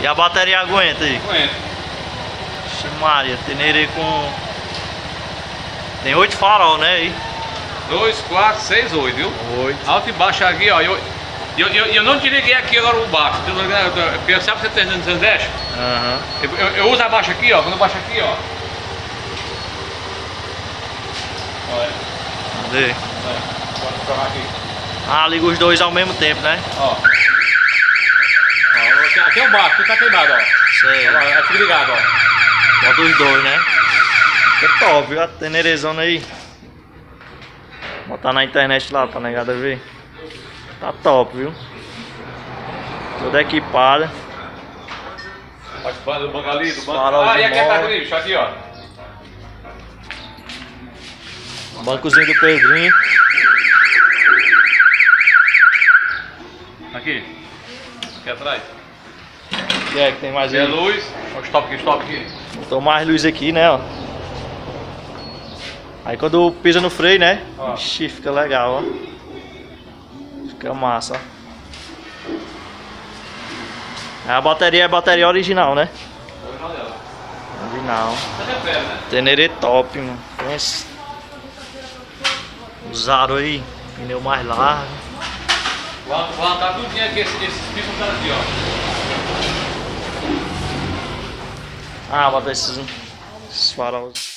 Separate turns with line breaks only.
E a bateria aguenta aí?
Aguenta.
Maria, Tenerê com... Tem oito farol, né aí?
2, 4, 6, 8, viu?
Oito.
Alto e baixo aqui, ó. Eu, eu, eu, eu não desliguei aqui agora o baixo. Porque sabe que você tem deixa?
Aham.
Eu, uso a baixa aqui, ó. Quando eu baixo aqui, ó. Olha.
Cadê?
É. Bora jogar aqui.
Ah, liga os dois ao mesmo tempo, né?
Ó. ó aqui, aqui é o baixo, aqui tá queimado, ó.
Sei.
Ó, é tudo ligado, ó.
Bota os dois, né? Que top, viu? A Tenerezona aí. Botar na internet lá pra negada ver. Tá top, viu? Toda equipada.
Participando do banco ali, do banco. Ah, e aqui é tá bicho, aqui, ó.
Bancozinho do Pedrinho.
Aqui. Aqui atrás.
Que é que tem mais
Aqui é
aí?
luz. Stop aqui, stop aqui.
Botou mais luz aqui, né, ó. Aí quando pisa no freio, né?
Ó.
Ixi, fica legal, ó. Fica massa, ó. A bateria é a bateria original, né?
Original?
Tenerê top, mano. Pensa. Usaram aí. Pneu mais largo.
Vou arrancar tudinho aqui, esses, picos estão aqui, ó.
Ah, bota esses, esses faróis.